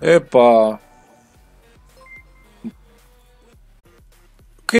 Epa!